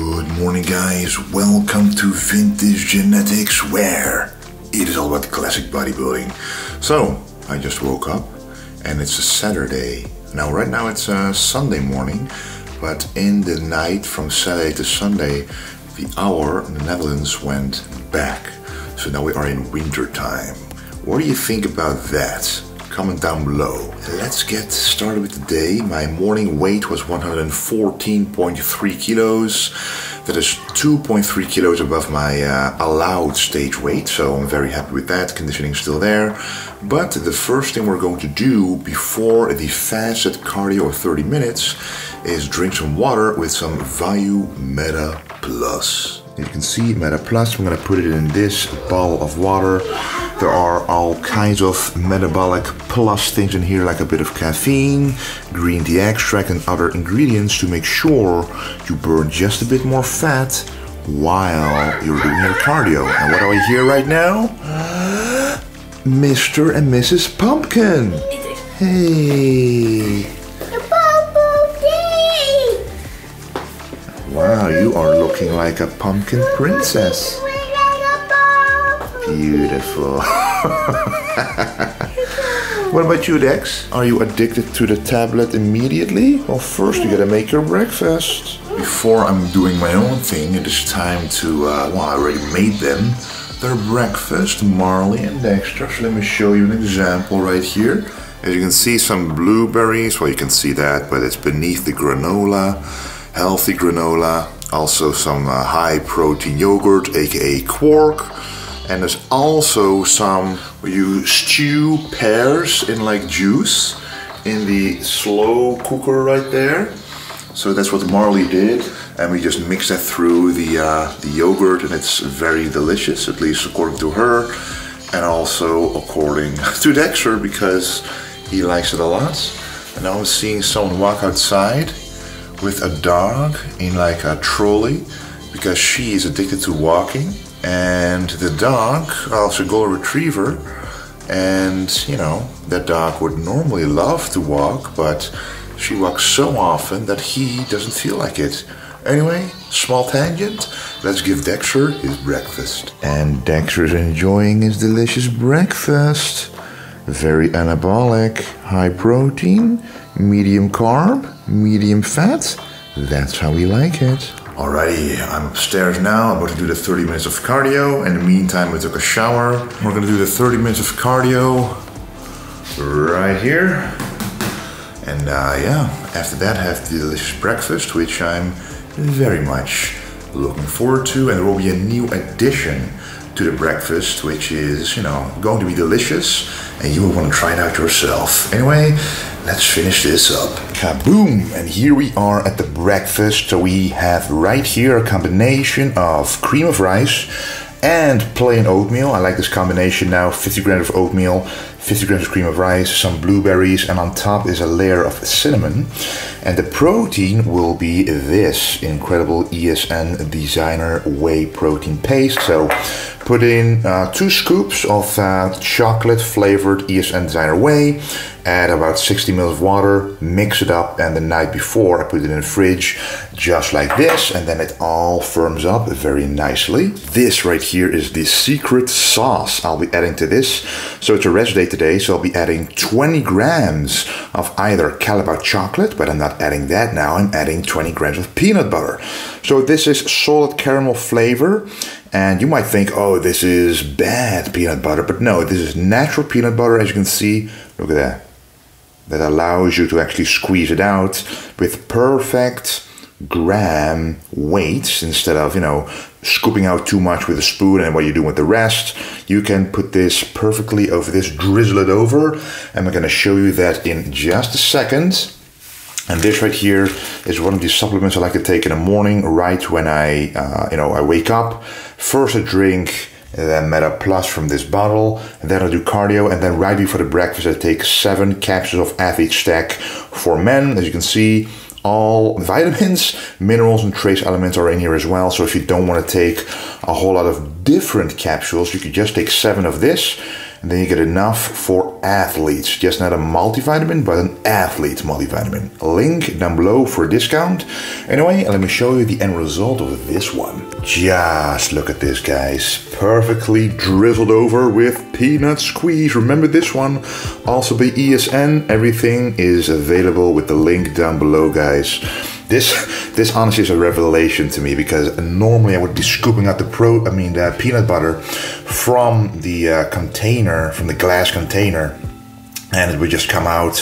Good morning, guys. Welcome to Vintage Genetics, where it is all about classic bodybuilding. So, I just woke up and it's a Saturday. Now, right now it's a Sunday morning, but in the night from Saturday to Sunday, the hour in the Netherlands went back. So now we are in winter time. What do you think about that? Comment down below. Let's get started with the day. My morning weight was 114.3 kilos. That is 2.3 kilos above my uh, allowed stage weight, so I'm very happy with that. Conditioning is still there. But the first thing we're going to do before the fasted cardio of 30 minutes is drink some water with some Vayu Meta Plus. You can see, Meta Plus, I'm gonna put it in this bottle of water. There are all kinds of metabolic plus things in here, like a bit of caffeine, green tea extract, and other ingredients to make sure you burn just a bit more fat while you're doing your cardio. And what do I hear right now? Mr. and Mrs. Pumpkin. Hey. Wow, you are looking like a pumpkin princess. Beautiful. what about you, Dex? Are you addicted to the tablet immediately? Well, first you gotta make your breakfast. Before I'm doing my own thing, it is time to, uh, well, I already made them. Their breakfast, Marley and Dexter. So let me show you an example right here. As you can see, some blueberries. Well, you can see that, but it's beneath the granola. Healthy granola. Also some uh, high protein yogurt, aka quark. And there's also some you stew pears in like juice in the slow cooker right there. So that's what Marley did, and we just mix that through the uh, the yogurt, and it's very delicious, at least according to her, and also according to Dexter because he likes it a lot. And now I'm seeing someone walk outside with a dog in like a trolley because she is addicted to walking, and the dog, also golden retriever, and you know that dog would normally love to walk, but she walks so often that he doesn't feel like it. Anyway, small tangent. Let's give Dexter his breakfast. And dexter is enjoying his delicious breakfast. Very anabolic, high protein, medium carb, medium fat. That's how we like it. Alrighty, I'm upstairs now. I'm about to do the 30 minutes of cardio. In the meantime, I took a shower. We're gonna do the 30 minutes of cardio right here. And uh, yeah, after that, have the delicious breakfast, which I'm very much looking forward to. And there will be a new addition to the breakfast, which is, you know, going to be delicious, and you will want to try it out yourself. Anyway, let's finish this up. Kaboom! And here we are at the breakfast. So we have right here a combination of cream of rice and plain oatmeal. I like this combination now 50 grams of oatmeal, 50 grams of cream of rice, some blueberries, and on top is a layer of cinnamon. And the protein will be this incredible ESN designer whey protein paste. So put in uh, two scoops of uh, chocolate flavored ESN designer whey, add about 60 ml of water, mix it up, and the night before I put it in the fridge just like this, and then it all firms up very nicely. This right here is the secret sauce I'll be adding to this. So it's a rest day today, so I'll be adding 20 grams of either Callebaut chocolate, but I'm not adding that now, I'm adding 20 grams of peanut butter. So this is solid caramel flavor, and you might think, oh, this is bad peanut butter, but no, this is natural peanut butter, as you can see. Look at that. That allows you to actually squeeze it out with perfect gram weights instead of, you know, scooping out too much with a spoon and what you do with the rest. You can put this perfectly over this, drizzle it over, and I'm going to show you that in just a second. And this right here is one of the supplements I like to take in the morning, right when I, uh, you know, I wake up. First, I drink the Meta Plus from this bottle, and then I do cardio, and then right before the breakfast, I take seven capsules of Athlete Stack for men. As you can see, all vitamins, minerals, and trace elements are in here as well. So if you don't want to take a whole lot of different capsules, you could just take seven of this And then you get enough for athletes. Just not a multivitamin, but an athlete multivitamin. Link down below for a discount. Anyway, let me show you the end result of this one. Just look at this, guys. Perfectly drizzled over with peanut squeeze. Remember this one? Also the ESN. Everything is available with the link down below, guys. This, this honestly is a revelation to me because normally I would be scooping out the pro, I mean the peanut butter from the uh, container, from the glass container, and it would just come out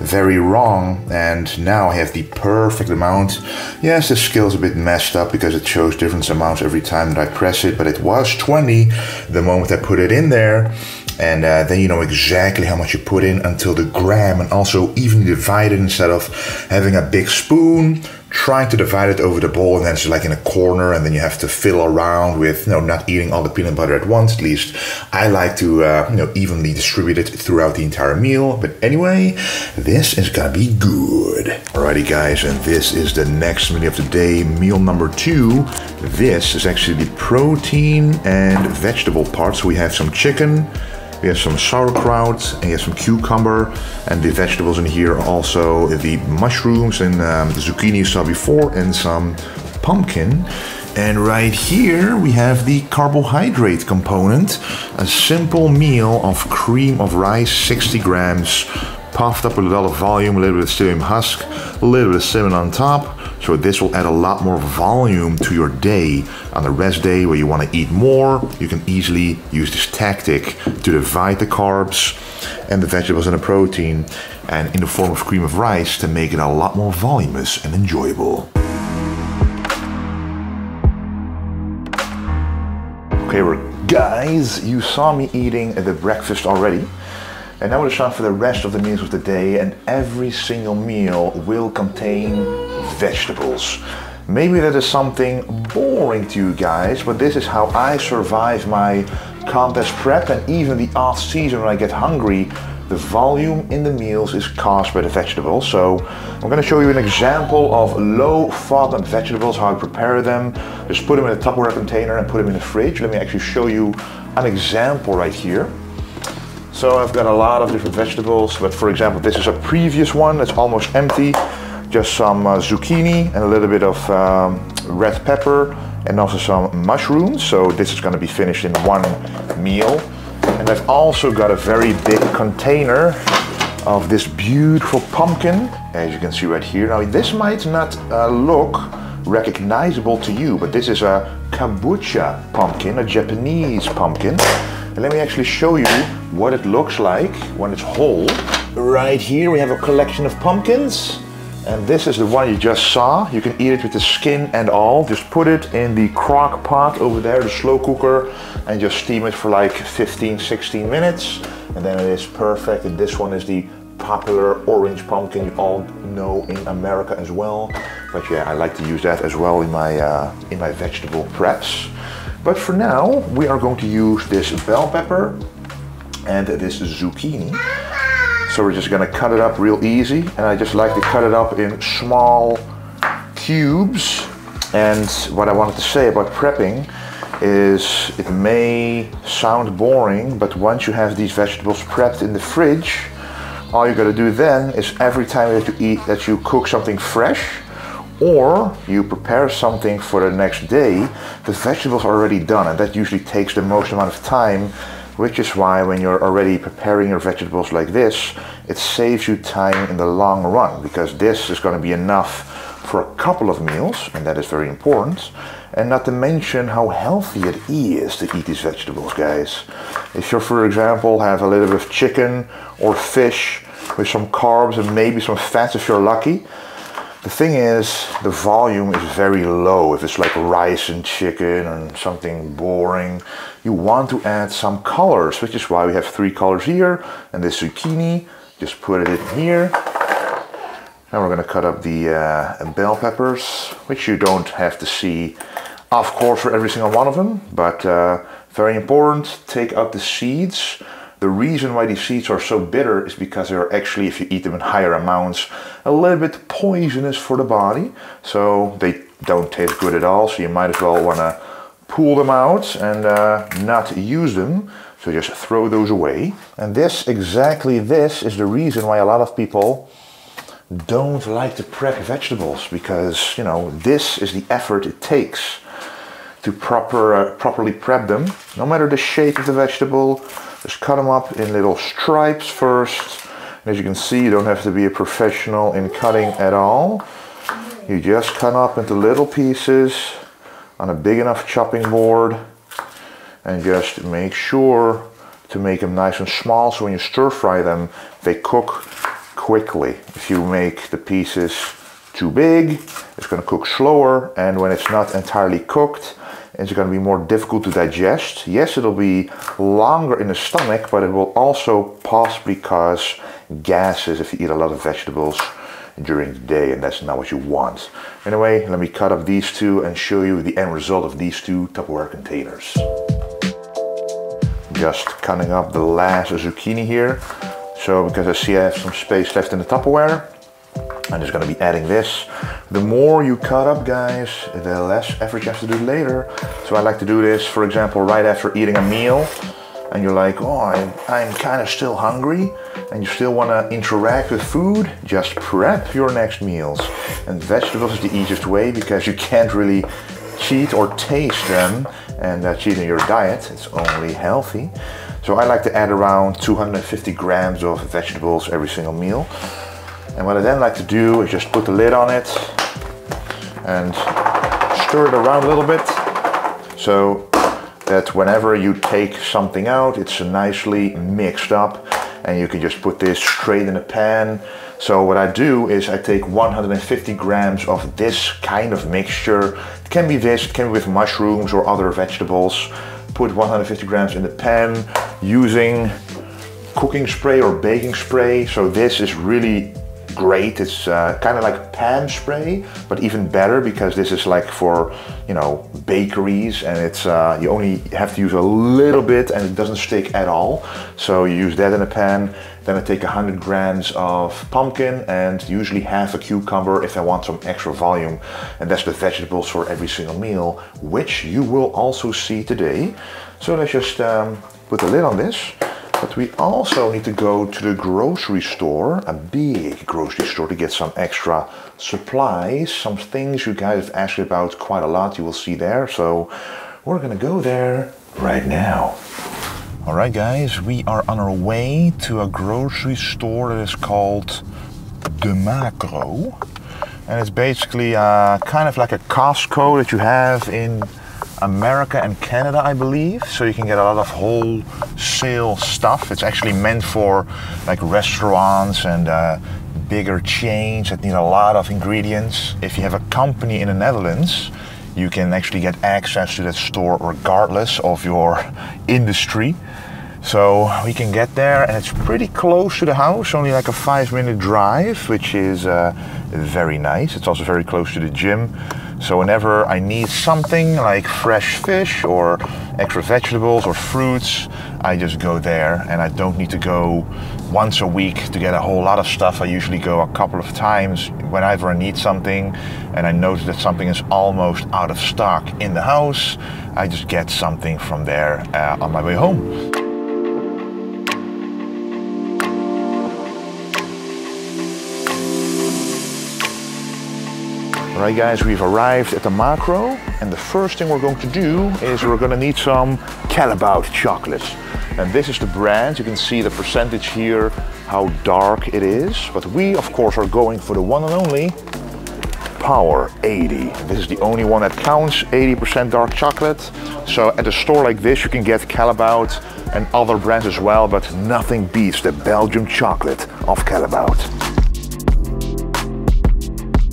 very wrong. And now I have the perfect amount. Yes, the scale is a bit messed up because it shows different amounts every time that I press it, but it was 20 the moment I put it in there and uh, then you know exactly how much you put in until the gram and also evenly divide it instead of having a big spoon trying to divide it over the bowl and then it's like in a corner and then you have to fiddle around with you know not eating all the peanut butter at once at least. I like to uh, you know evenly distribute it throughout the entire meal. But anyway this is gonna be good. Alrighty guys and this is the next meal of the day. Meal number two. This is actually the protein and vegetable part so we have some chicken we have some sauerkraut and we have some cucumber and the vegetables in here are also the mushrooms and um, the zucchini you saw before and some pumpkin. And right here we have the carbohydrate component, a simple meal of cream of rice, 60 grams, puffed up with a lot of volume, a little bit of psyllium husk, a little bit of cinnamon on top. So this will add a lot more volume to your day. On the rest day where you want to eat more, you can easily use this tactic to divide the carbs and the vegetables and the protein and in the form of cream of rice to make it a lot more voluminous and enjoyable. Okay, guys, you saw me eating the breakfast already. And now it's time for the rest of the meals of the day, and every single meal will contain vegetables. Maybe that is something boring to you guys, but this is how I survive my contest prep and even the off season when I get hungry. The volume in the meals is caused by the vegetables. So I'm going to show you an example of low FODMAP vegetables, how I prepare them. Just put them in a Tupperware container and put them in the fridge. Let me actually show you an example right here. So I've got a lot of different vegetables, but for example, this is a previous one that's almost empty. Just some uh, zucchini and a little bit of um, red pepper and also some mushrooms. So this is going to be finished in one meal. And I've also got a very big container of this beautiful pumpkin, as you can see right here. Now this might not uh, look recognizable to you, but this is a kabocha pumpkin, a Japanese pumpkin. And let me actually show you what it looks like when it's whole. Right here we have a collection of pumpkins. And this is the one you just saw. You can eat it with the skin and all. Just put it in the crock pot over there, the slow cooker, and just steam it for like 15, 16 minutes. And then it is perfect. And this one is the popular orange pumpkin you all know in America as well. But yeah, I like to use that as well in my, uh, in my vegetable preps. But for now, we are going to use this bell pepper and this zucchini. So we're just gonna cut it up real easy. And I just like to cut it up in small cubes. And what I wanted to say about prepping is it may sound boring, but once you have these vegetables prepped in the fridge, all you gotta do then is every time that you eat, that you cook something fresh, or you prepare something for the next day, the vegetables are already done and that usually takes the most amount of time, which is why when you're already preparing your vegetables like this, it saves you time in the long run because this is going to be enough for a couple of meals and that is very important. And not to mention how healthy it is to eat these vegetables, guys. If you, for example, have a little bit of chicken or fish with some carbs and maybe some fats if you're lucky, the thing is, the volume is very low. If it's like rice and chicken and something boring, you want to add some colors, which is why we have three colors here. And this zucchini, just put it in here. Now we're gonna cut up the uh, bell peppers, which you don't have to see, of course, for every single one of them, but uh, very important, take out the seeds the reason why these seeds are so bitter is because they're actually, if you eat them in higher amounts, a little bit poisonous for the body. So they don't taste good at all. So you might as well want to pull them out and uh, not use them. So just throw those away. And this, exactly this, is the reason why a lot of people don't like to prep vegetables because, you know, this is the effort it takes to proper, uh, properly prep them. No matter the shape of the vegetable, just cut them up in little stripes first. And as you can see, you don't have to be a professional in cutting at all. You just cut up into little pieces on a big enough chopping board and just make sure to make them nice and small so when you stir fry them they cook quickly. If you make the pieces too big it's going to cook slower and when it's not entirely cooked it's going to be more difficult to digest. Yes it'll be longer in the stomach but it will also possibly cause gases if you eat a lot of vegetables during the day and that's not what you want. Anyway, let me cut up these two and show you the end result of these two Tupperware containers. Just cutting up the last zucchini here. So because I see I have some space left in the Tupperware, I'm just gonna be adding this. The more you cut up guys, the less effort you have to do later. So I like to do this, for example, right after eating a meal and you're like, oh, I'm, I'm kind of still hungry and you still want to interact with food, just prep your next meals. And vegetables is the easiest way because you can't really cheat or taste them and uh, cheat in your diet. It's only healthy. So I like to add around 250 grams of vegetables every single meal. And what I then like to do is just put the lid on it and stir it around a little bit. So that whenever you take something out, it's nicely mixed up and you can just put this straight in the pan. So what I do is I take 150 grams of this kind of mixture. It can be this, it can be with mushrooms or other vegetables. Put 150 grams in the pan using cooking spray or baking spray. So this is really great. It's uh, kind of like pan spray, but even better because this is like for, you know, bakeries and it's, uh, you only have to use a little bit and it doesn't stick at all. So you use that in a pan. Then I take 100 grams of pumpkin and usually half a cucumber if I want some extra volume. And that's the vegetables for every single meal, which you will also see today. So let's just um, put the lid on this. But we also need to go to the grocery store, a big grocery store to get some extra supplies, some things you guys have asked about quite a lot you will see there. So we're gonna go there right now. All right guys, we are on our way to a grocery store that is called De Makro. And it's basically uh, kind of like a Costco that you have in America and Canada, I believe. So you can get a lot of wholesale stuff. It's actually meant for like restaurants and uh, bigger chains that need a lot of ingredients. If you have a company in the Netherlands, you can actually get access to that store regardless of your industry. So we can get there and it's pretty close to the house, only like a five minute drive, which is uh, very nice. It's also very close to the gym. So whenever I need something like fresh fish or extra vegetables or fruits, I just go there and I don't need to go once a week to get a whole lot of stuff. I usually go a couple of times whenever I need something and I notice that something is almost out of stock in the house. I just get something from there uh, on my way home. Alright guys, we've arrived at the Makro and the first thing we're going to do is we're going to need some Callebaut chocolate. And this is the brand, you can see the percentage here, how dark it is. But we of course are going for the one and only Power 80. This is the only one that counts, 80% dark chocolate. So at a store like this you can get Callebaut and other brands as well, but nothing beats the Belgium chocolate of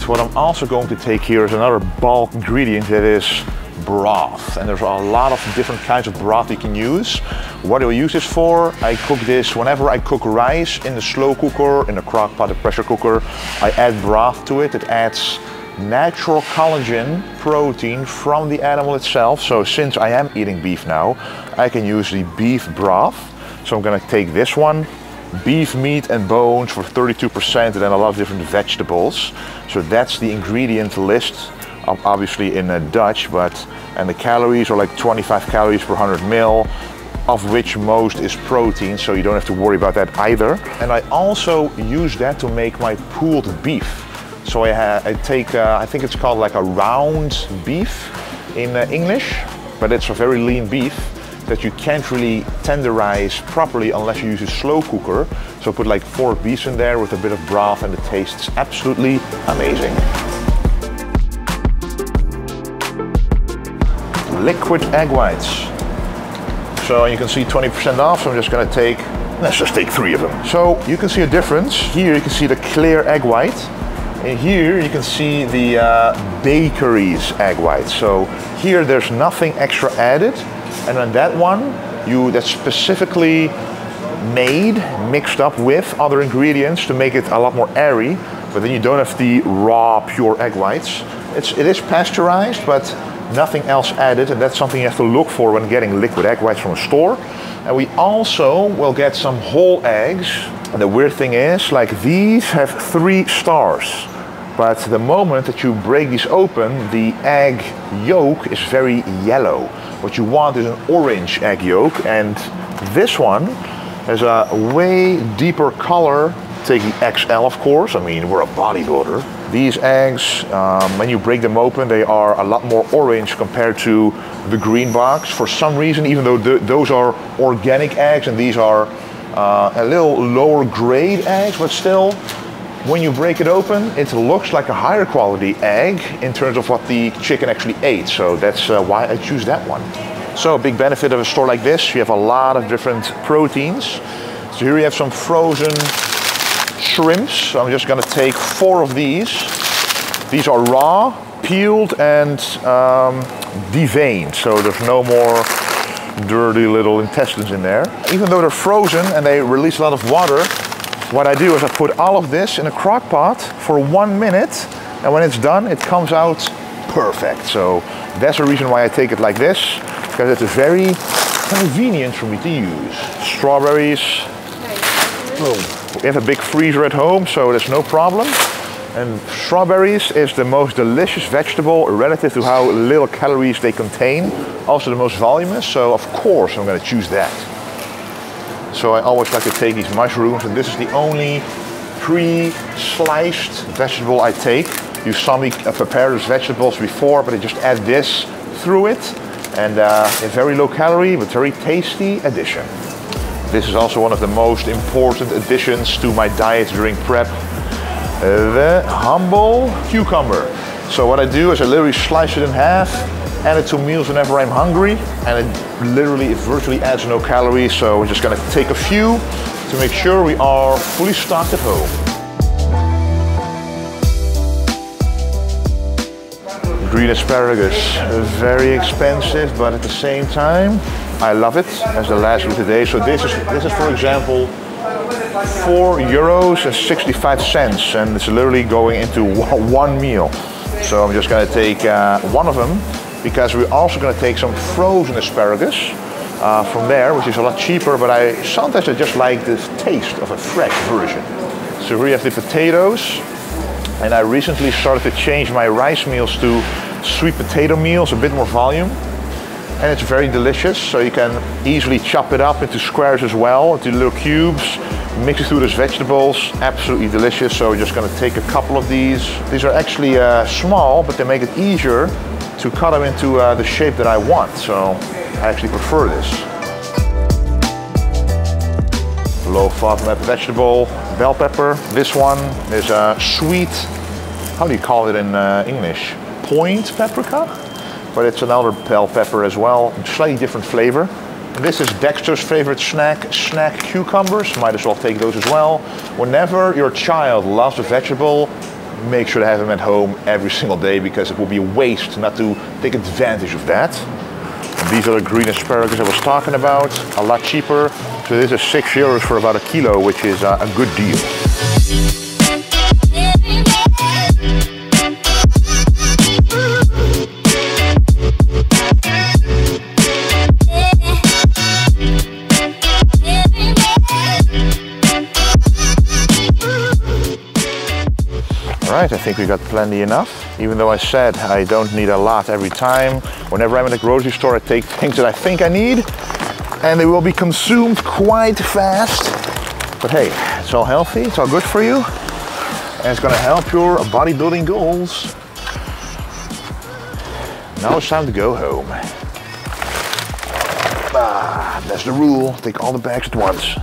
What I'm also going to take here is another bulk ingredient that is broth. And there's a lot of different kinds of broth you can use. What do I use this for? I cook this whenever I cook rice in the slow cooker, in the crock pot, the pressure cooker. I add broth to it. It adds natural collagen protein from the animal itself. So since I am eating beef now, I can use the beef broth. So I'm gonna take this one, beef meat and bones for 32% and then a lot of different vegetables. So that's the ingredient list, obviously in Dutch, but and the calories are like 25 calories per 100 mil. of which most is protein, so you don't have to worry about that either. And I also use that to make my pulled beef. So I, I take, uh, I think it's called like a round beef in uh, English, but it's a very lean beef that you can't really tenderize properly unless you use a slow cooker. So put like four beefs in there with a bit of broth and it tastes absolutely amazing. Liquid egg whites. So you can see 20% off, so I'm just gonna take, let's just take three of them. So you can see a difference. Here you can see the clear egg white. And here you can see the uh, bakery's egg white. So here there's nothing extra added. And on that one, you that's specifically made, mixed up with other ingredients to make it a lot more airy. But then you don't have the raw, pure egg whites. It's, it is pasteurized, but nothing else added, and that's something you have to look for when getting liquid egg whites from a store. And we also will get some whole eggs. And the weird thing is, like these have three stars. But the moment that you break these open, the egg yolk is very yellow. What you want is an orange egg yolk, and this one has a way deeper color. Take the XL, of course. I mean, we're a bodybuilder. These eggs, um, when you break them open, they are a lot more orange compared to the green box. For some reason, even though th those are organic eggs and these are uh, a little lower grade eggs, but still, when you break it open, it looks like a higher quality egg in terms of what the chicken actually ate. So that's uh, why I choose that one. So a big benefit of a store like this, you have a lot of different proteins. So here we have some frozen shrimps. So I'm just gonna take four of these. These are raw, peeled and um, deveined. So there's no more dirty little intestines in there. Even though they're frozen and they release a lot of water, what I do is I put all of this in a crock pot for one minute and when it's done it comes out perfect. So that's the reason why I take it like this because it's very convenient for me to use. Strawberries. Boom. We have a big freezer at home, so there's no problem. And strawberries is the most delicious vegetable relative to how little calories they contain. Also the most voluminous, so of course I'm gonna choose that. So I always like to take these mushrooms, and this is the only pre-sliced vegetable I take. You saw me prepare those vegetables before, but I just add this through it. And uh, a very low calorie, but very tasty addition. This is also one of the most important additions to my diet during prep. The humble cucumber. So what I do is I literally slice it in half, add it to meals whenever I'm hungry, and it literally, it virtually adds no calories. So we're just gonna take a few to make sure we are fully stocked at home. Green asparagus, very expensive, but at the same time, I love it as the last of today. So this is, this is for example, four euros and 65 cents, and it's literally going into one meal. So I'm just gonna take uh, one of them because we're also gonna take some frozen asparagus uh, from there, which is a lot cheaper, but I sometimes I just like the taste of a fresh version. So here we have the potatoes, and I recently started to change my rice meals to sweet potato meals, a bit more volume and it's very delicious. So you can easily chop it up into squares as well, into little cubes, mix it through those vegetables. Absolutely delicious. So we're just gonna take a couple of these. These are actually uh, small, but they make it easier to cut them into uh, the shape that I want. So I actually prefer this. Low FODMAP vegetable, bell pepper. This one is a sweet, how do you call it in uh, English? Point paprika? but it's another bell pepper as well, slightly different flavor. This is Dexter's favorite snack, snack cucumbers. Might as well take those as well. Whenever your child loves a vegetable, make sure to have them at home every single day because it will be a waste not to take advantage of that. These are the green asparagus I was talking about, a lot cheaper. So this is six euros for about a kilo, which is uh, a good deal. Right, I think we got plenty enough. Even though I said I don't need a lot every time. Whenever I'm in the grocery store, I take things that I think I need. and they will be consumed quite fast. But hey, it's all healthy, it's all good for you, and it's gonna help your bodybuilding goals. Now it's time to go home. Ah, that's the rule, take all the bags at once.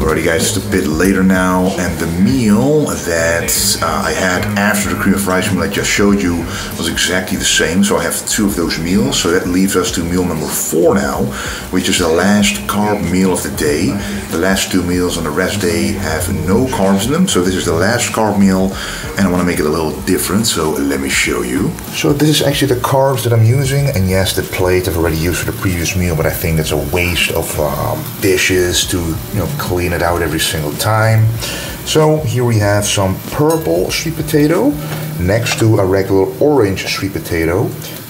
Alrighty guys, it's a bit later now and the meal that uh, I had after the cream of rice meal I just showed you was exactly the same. So I have two of those meals. So that leaves us to meal number four now, which is the last carb meal of the day. The last two meals on the rest day have no carbs in them. So this is the last carb meal and I want to make it a little different. So let me show you. So this is actually the carbs that I'm using. And yes, the plate I've already used for the previous meal, but I think that's a waste of um, dishes to you know clean it it out every single time. So here we have some purple sweet potato next to a regular orange sweet potato.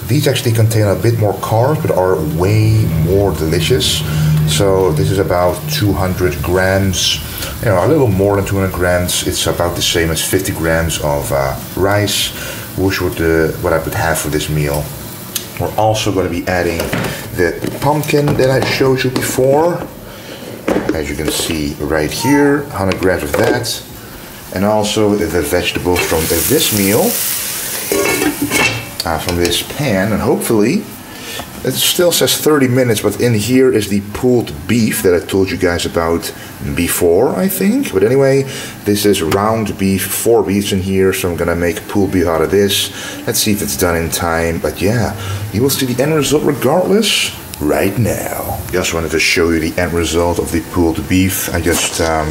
These actually contain a bit more carbs but are way more delicious. So this is about 200 grams, you know, a little more than 200 grams. It's about the same as 50 grams of uh, rice, which would uh, what I would have for this meal. We're also going to be adding the pumpkin that I showed you before as you can see right here 100 grams of that and also the vegetables from this meal uh, from this pan and hopefully it still says 30 minutes but in here is the pulled beef that I told you guys about before I think but anyway this is round beef four beefs in here so I'm gonna make pulled beef out of this let's see if it's done in time but yeah you will see the end result regardless right now. Just wanted to show you the end result of the pulled beef. I just, um,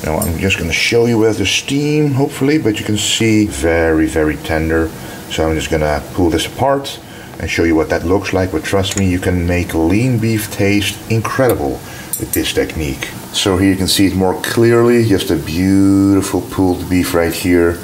you know, I'm just going to show you with the steam, hopefully, but you can see very, very tender. So I'm just going to pull this apart and show you what that looks like. But trust me, you can make lean beef taste incredible with this technique. So here you can see it more clearly, just a beautiful pulled beef right here.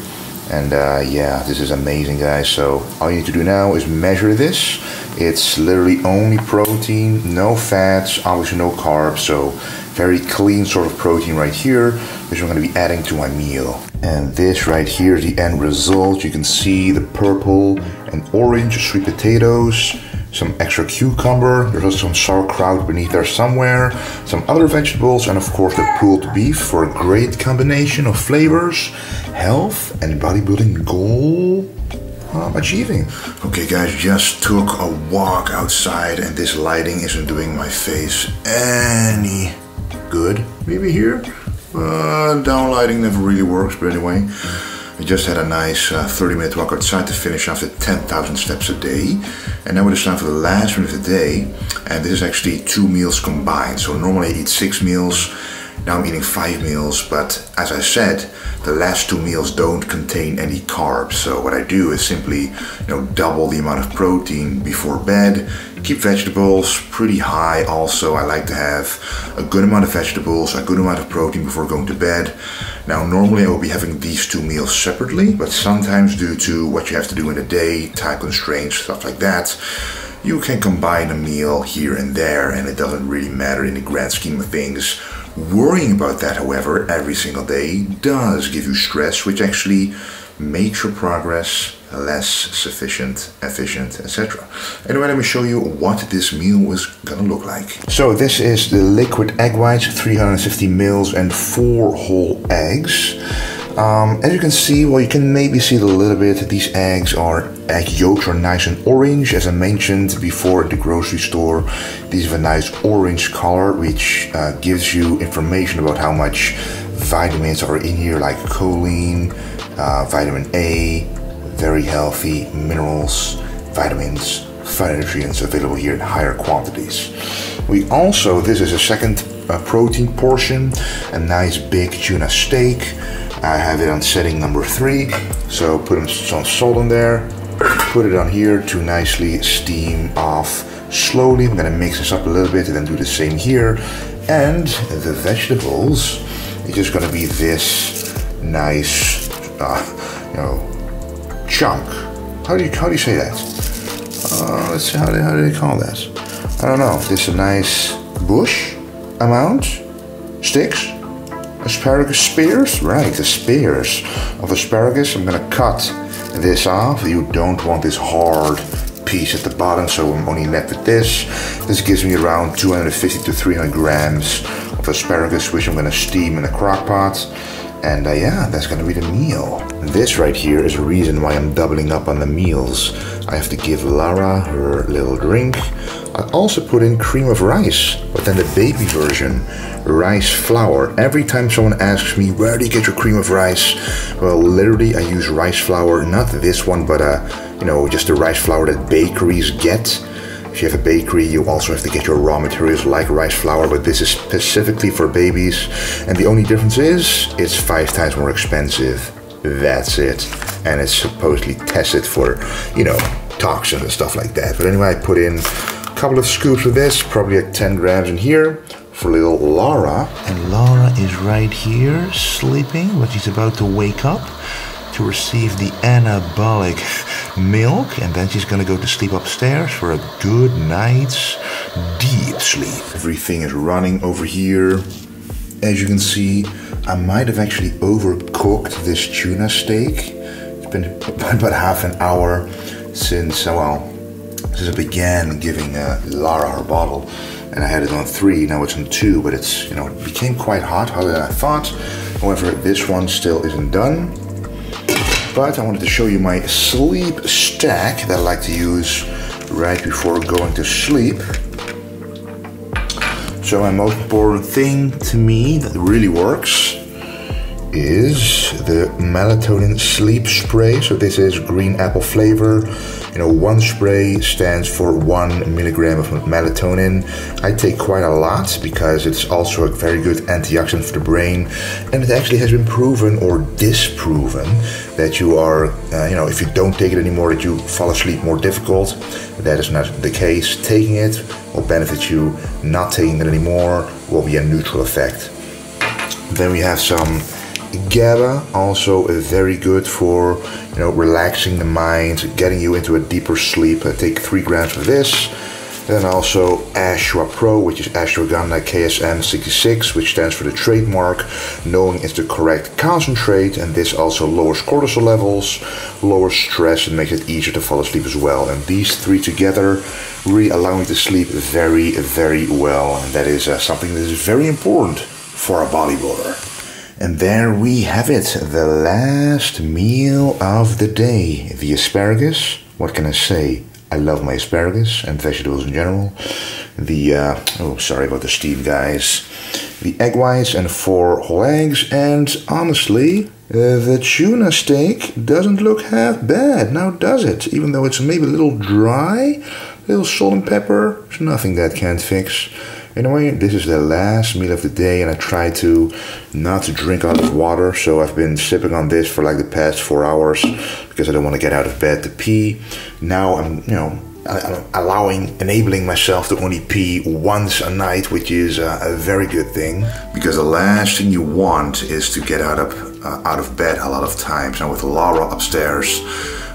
And uh, yeah, this is amazing, guys. So all you need to do now is measure this. It's literally only protein, no fats, obviously no carbs. So very clean sort of protein right here, which I'm going to be adding to my meal. And this right here is the end result. You can see the purple and orange sweet potatoes some extra cucumber, there's also some sauerkraut beneath there somewhere, some other vegetables, and of course the pulled beef for a great combination of flavors, health, and bodybuilding goal um, achieving. Okay guys, just took a walk outside and this lighting isn't doing my face any good. Maybe here, uh, down lighting never really works, but anyway. I just had a nice uh, 30 minute walk outside to finish off the 10,000 steps a day. And now it's time for the last one of the day. And this is actually two meals combined. So normally I eat six meals. Now I'm eating five meals, but as I said, the last two meals don't contain any carbs. So what I do is simply, you know, double the amount of protein before bed, keep vegetables pretty high also. I like to have a good amount of vegetables, a good amount of protein before going to bed. Now, normally I will be having these two meals separately, but sometimes due to what you have to do in a day, time constraints, stuff like that, you can combine a meal here and there and it doesn't really matter in the grand scheme of things. Worrying about that, however, every single day does give you stress, which actually makes your progress less sufficient, efficient, etc. Anyway, let me show you what this meal is gonna look like. So this is the liquid egg whites, 350 mils and four whole eggs. Um, as you can see, well, you can maybe see it a little bit. These eggs are egg yolks are nice and orange, as I mentioned before at the grocery store. These have a nice orange color, which uh, gives you information about how much vitamins are in here, like choline, uh, vitamin A, very healthy minerals, vitamins, phytonutrients available here in higher quantities. We also, this is a second uh, protein portion, a nice big tuna steak. I have it on setting number three, so put some salt in there, put it on here to nicely steam off slowly. I'm gonna mix this up a little bit and then do the same here. And the vegetables it's just gonna be this nice, uh, you know, chunk. How do you how do you say that? Uh, let's see how do, how do they call that? I don't know. This is a nice bush amount sticks asparagus spears right the spears of asparagus I'm gonna cut this off you don't want this hard piece at the bottom, so I'm only left with this. This gives me around 250 to 300 grams of asparagus, which I'm gonna steam in a crock pot. And uh, yeah, that's gonna be the meal. This right here is a reason why I'm doubling up on the meals. I have to give Lara her little drink. I also put in cream of rice, but then the baby version, rice flour. Every time someone asks me, where do you get your cream of rice? Well, literally I use rice flour, not this one, but uh, you know, just the rice flour that bakeries get. If you have a bakery, you also have to get your raw materials like rice flour, but this is specifically for babies. And the only difference is, it's five times more expensive. That's it. And it's supposedly tested for, you know, toxins and stuff like that. But anyway, I put in a couple of scoops of this, probably like 10 grams in here for little Lara. And Lara is right here sleeping, but she's about to wake up to receive the anabolic milk and then she's gonna go to sleep upstairs for a good night's deep sleep. Everything is running over here. As you can see, I might have actually overcooked this tuna steak. It's been about half an hour since, uh, well, since I began giving uh, Lara her bottle and I had it on three, now it's on two, but it's, you know, it became quite hot, hotter than I thought. However, this one still isn't done. But I wanted to show you my sleep stack that I like to use right before going to sleep. So my most important thing to me that really works is the melatonin sleep spray. So this is green apple flavor. You know, one spray stands for one milligram of melatonin. I take quite a lot because it's also a very good antioxidant for the brain, and it actually has been proven or disproven that you are, uh, you know, if you don't take it anymore, that you fall asleep more difficult. That is not the case. Taking it will benefit you. Not taking it anymore will be a neutral effect. Then we have some GABA, also very good for you know relaxing the mind, getting you into a deeper sleep. I take three grams of this. Then also Ashwa Pro, which is ashwagandha KSM 66, which stands for the trademark, knowing it's the correct concentrate, and this also lowers cortisol levels, lowers stress, and makes it easier to fall asleep as well. And these three together really allow me to sleep very, very well, and that is uh, something that is very important for a bodybuilder. And there we have it, the last meal of the day. The asparagus, what can I say? I love my asparagus and vegetables in general. The, uh, oh, sorry about the steam, guys. The egg whites and four whole eggs, and honestly, uh, the tuna steak doesn't look half bad, now does it? Even though it's maybe a little dry, a little salt and pepper, there's nothing that can't fix. Anyway, this is the last meal of the day, and I try to not to drink a lot of water. So I've been sipping on this for like the past four hours because I don't want to get out of bed to pee. Now I'm, you know, allowing, enabling myself to only pee once a night, which is a, a very good thing. Because the last thing you want is to get out of uh, out of bed a lot of times. Now with Laura upstairs,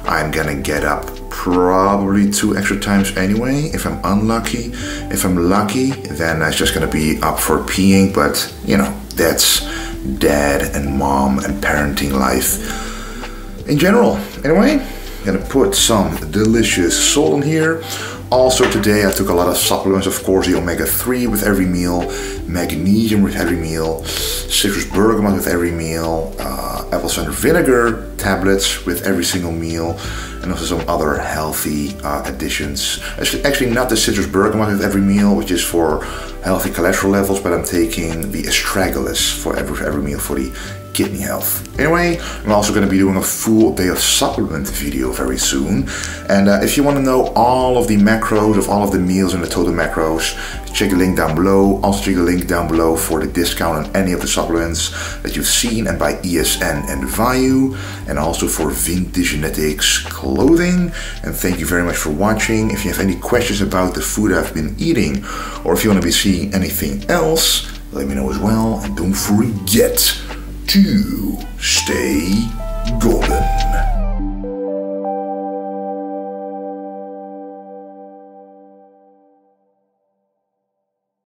I'm gonna get up probably two extra times anyway if I'm unlucky. If I'm lucky, then it's just gonna be up for peeing, but you know, that's dad and mom and parenting life in general. Anyway, I'm gonna put some delicious salt in here. Also today I took a lot of supplements, of course the omega-3 with every meal, magnesium with every meal, citrus bergamot with every meal, uh, apple cider vinegar tablets with every single meal, and also some other healthy uh, additions. Actually, actually not the citrus bergamot with every meal, which is for healthy cholesterol levels, but I'm taking the astragalus for every, every meal for the kidney health. Anyway, I'm also going to be doing a full day of supplement video very soon. And uh, if you want to know all of the macros of all of the meals and the total macros, check the link down below. Also check the link down below for the discount on any of the supplements that you've seen and by ESN and Vayu. And also for Vintage Genetics clothing. And thank you very much for watching. If you have any questions about the food I've been eating, or if you want to be seeing anything else, let me know as well. And don't forget to stay golden.